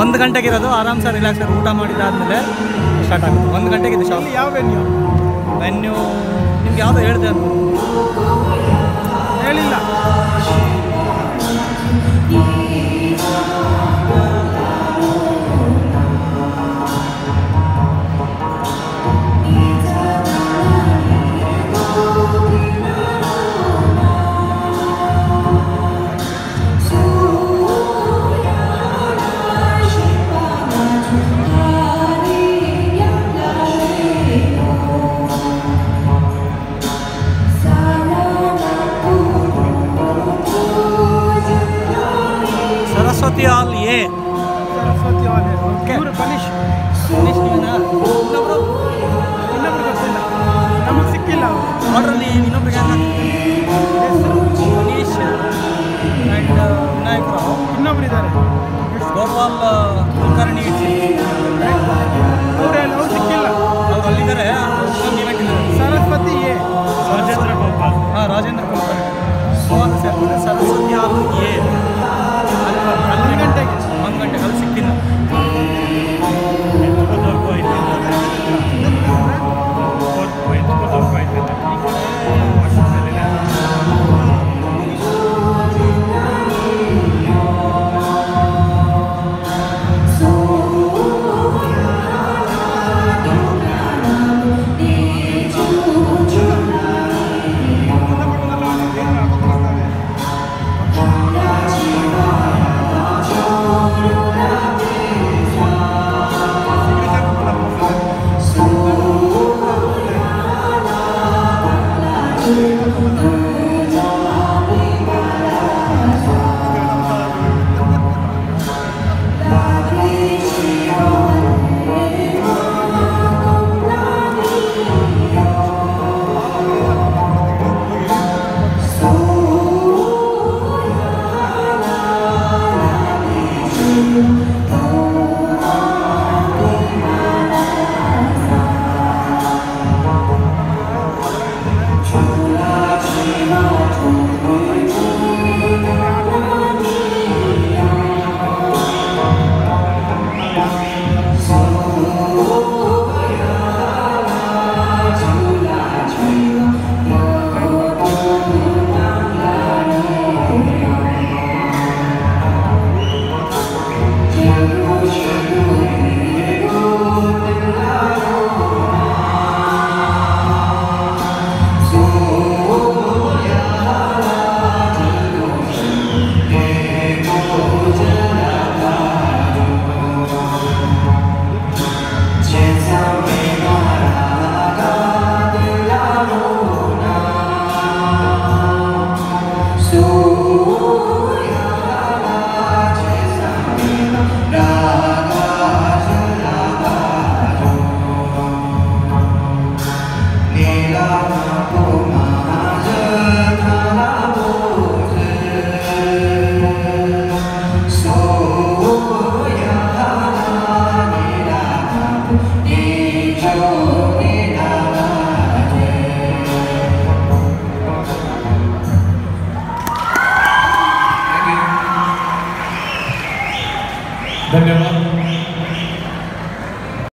ಒಂದು ಗಂಟೆಗೆ ಇರೋದು ಆರಾಮ್ ಸರ್ ರಿಲ್ಯಾಕ್ಸ್ ಆಗಿ ಊಟ ಮಾಡಿದಾದ್ಮೇಲೆ ಸ್ಟಾರ್ಟ್ ಆಗುತ್ತೆ. ಒಂದು ಗಂಟೆಗೆ ಇದು ಶಾಪ್ ಯಾವ ವೆನ್ಯೂ ವೆನ್ಯೂ ನಿಮ್ಗೆ ಯಾವುದು ಹೇಳಿದೆ ಅಂತ? ಅವರು ಆರ್ಡ್ರಲ್ಲಿ ಇನ್ನೊಬ್ರಿಗೆ ಹೆಸರು ಮನೀಶ್ ಆ್ಯಂಡ್ ವಿನಾಯಕರಾವ್ ಇನ್ನೊಬ್ರು ಇದ್ದಾರೆ ಗೋಪಾಲ್ ಕುಲಕರ್ಣಿ ಅವ್ರು ಅವ್ರು ಸಿಕ್ಕಿಲ್ಲ ಅವ್ರು ಅಲ್ಲಿದ್ದಾರೆ ಇನ್ನೊಂದು event ಇದೆ. ಸರಸ್ವತಿ ಎ ರಾಜೇಂದ್ರ ಗೋಪಾಲ್ ಹಾಂ ರಾಜೇಂದ್ರ ಕುಲಕರ್ಣಿ ಅವಾಗ ಸೇರ್ತಾರೆ ಸರಸ್ವತಿ ಹಾಲ್ ಎ Дамирлан.